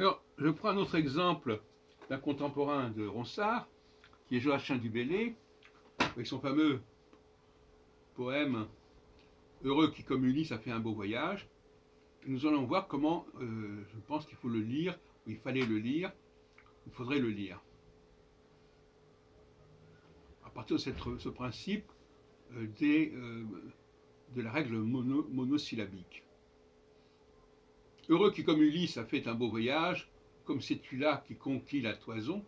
Alors, je prends un autre exemple d'un contemporain de Ronsard, qui est Joachim du Bellay, avec son fameux poème Heureux qui comme ça fait un beau voyage. nous allons voir comment, euh, je pense qu'il faut le lire, ou il fallait le lire, il faudrait le lire. À partir de ce principe euh, euh, de la règle monosyllabique. Heureux qui comme Ulysse a fait un beau voyage, comme c'est celui-là qui conquit la toison,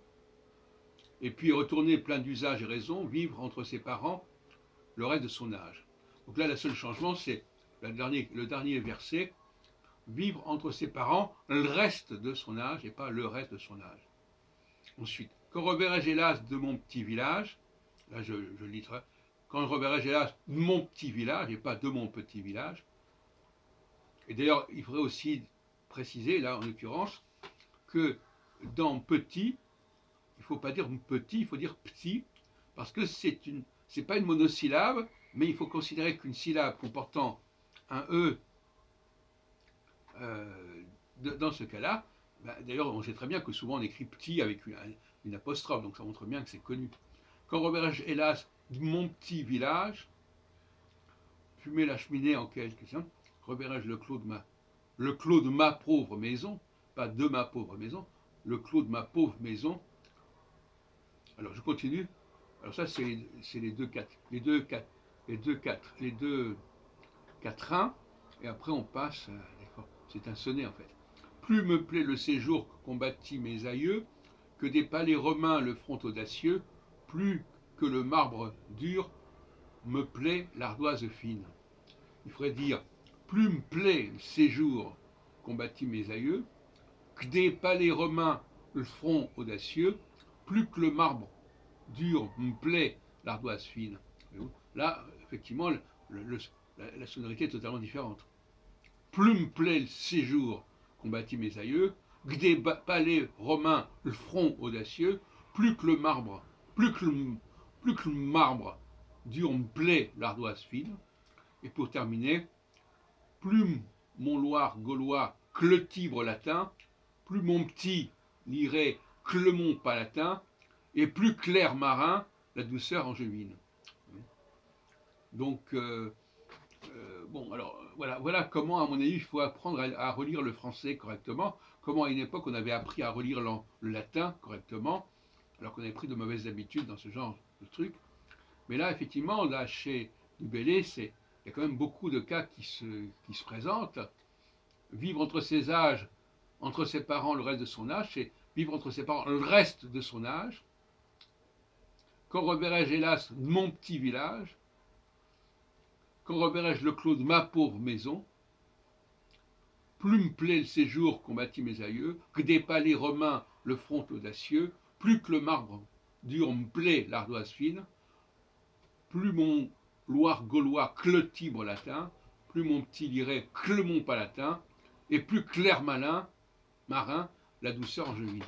et puis retourner plein d'usage et raison, vivre entre ses parents le reste de son âge. Donc là, le seul changement, c'est le dernier, le dernier verset, vivre entre ses parents le reste de son âge et pas le reste de son âge. Ensuite, quand reverrai-je hélas de mon petit village, là je, je lis quand reverrai-je hélas de mon petit village et pas de mon petit village, et d'ailleurs, il faudrait aussi préciser, là en l'occurrence, que dans petit, il ne faut pas dire petit, il faut dire petit, parce que c'est une, c'est pas une monosyllabe, mais il faut considérer qu'une syllabe comportant un E euh, dans ce cas-là, bah, d'ailleurs on sait très bien que souvent on écrit petit avec une, apostrophe, donc ça montre bien que c'est connu. Quand reverrai-je hélas mon petit village, fumer la cheminée en quelque sorte, reverrai-je le clos de ma le clos de ma pauvre maison, pas de ma pauvre maison, le clos de ma pauvre maison. Alors je continue. Alors ça c'est les deux quatre, les deux quatre, les deux quatre, les deux quatrains, et après on passe. C'est un sonnet en fait. Plus me plaît le séjour qu'ont bâti mes aïeux, que des palais romains le front audacieux, plus que le marbre dur me plaît l'ardoise fine. Il faudrait dire plus me plaît le séjour bâti mes aïeux, des palais romains le front audacieux, plus que le marbre dur me plaît l'ardoise fine. Là, effectivement, la, sonorité est totalement différente. Plus me plaît le séjour bâti mes aïeux, des palais romains le front audacieux, plus que le marbre, plus que le, plus que le marbre dur me plaît l'ardoise fine. Et pour terminer, plus mon Loire gaulois que le Tibre latin, plus mon petit lirait que le mont palatin, et plus clair marin la douceur angevine. Donc, euh, euh, bon, alors voilà, voilà comment, à mon avis, il faut apprendre à, relire le français correctement. Comment à une époque on avait appris à relire le, latin correctement, alors qu'on avait pris de mauvaises habitudes dans ce genre de truc. Mais là, effectivement, là, chez Dubélé, c'est il y a quand même beaucoup de cas qui se, qui se présentent. Vivre entre ses âges, entre ses parents le reste de son âge, c'est vivre entre ses parents le reste de son âge. Quand reverrai-je hélas mon petit village? Quand reverrai-je le clos de ma pauvre maison? Plus me plaît le séjour qu'ont bâti mes aïeux, que des palais romains le front audacieux, plus que le marbre dur me plaît l'ardoise fine, plus mon Loire gaulois clotibre latin, plus mon petit lirait clemon palatin, et plus clair malin, marin, la douceur angevine.